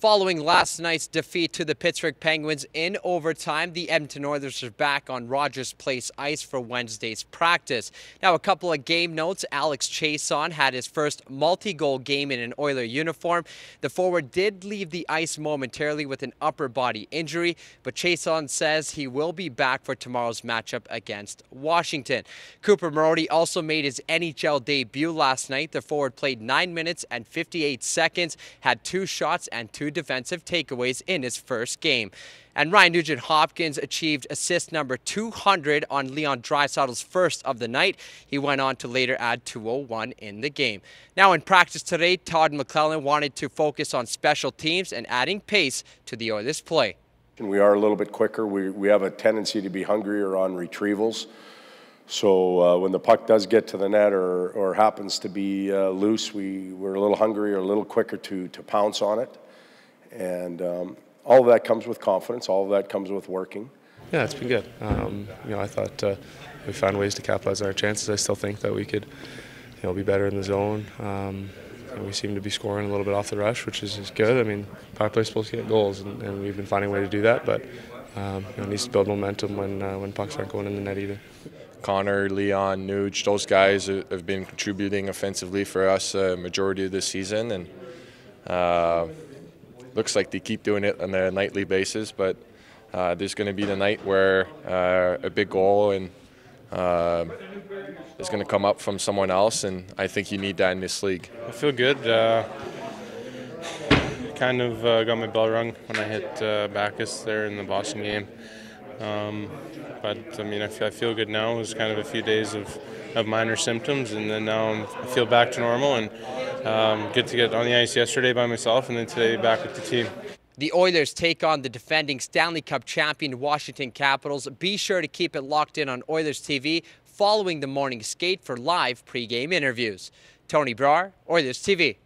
Following last night's defeat to the Pittsburgh Penguins in overtime, the Edmonton Oilers are back on Rogers Place ice for Wednesday's practice. Now, a couple of game notes. Alex Chiasson had his first multi-goal game in an Oiler uniform. The forward did leave the ice momentarily with an upper body injury, but Chiasson says he will be back for tomorrow's matchup against Washington. Cooper Marody also made his NHL debut last night. The forward played 9 minutes and 58 seconds, had two shots and two defensive takeaways in his first game. And Ryan Nugent Hopkins achieved assist number 200 on Leon Draisaitl's first of the night. He went on to later add 201 in the game. Now in practice today, Todd McLellan wanted to focus on special teams and adding pace to the Oilers' play. And we are a little bit quicker. We, we have a tendency to be hungrier on retrievals. So uh, when the puck does get to the net or, or happens to be uh, loose, we, we're a little hungrier, a little quicker to, to pounce on it. And um, all of that comes with confidence. All of that comes with working. Yeah, it's been good. Um, you know, I thought uh, we found ways to capitalize on our chances. I still think that we could, you know, be better in the zone. Um, and we seem to be scoring a little bit off the rush, which is, is good. I mean, power play is supposed to get goals, and, and, we've been finding a way to do that. But um, you know, needs to build momentum when uh, when pucks aren't going in the net either. Connor, Leon, Nuge, those guys have been contributing offensively for us a uh, majority of this season, and uh, looks like they keep doing it on a nightly basis. But uh, there's going to be the night where uh, a big goal and uh, is going to come up from someone else, and I think you need that in this league. I feel good. Uh, kind of uh, got my bell rung when I hit uh, Backes there in the Boston game. Um, but I mean, I feel good now. It was kind of a few days of, of minor symptoms, and then now I'm, I feel back to normal and um, good to get on the ice yesterday by myself, and then today back with the team. The Oilers take on the defending Stanley Cup champion Washington Capitals. Be sure to keep it locked in on Oilers TV following the morning skate for live pregame interviews. Tony Brar, Oilers TV.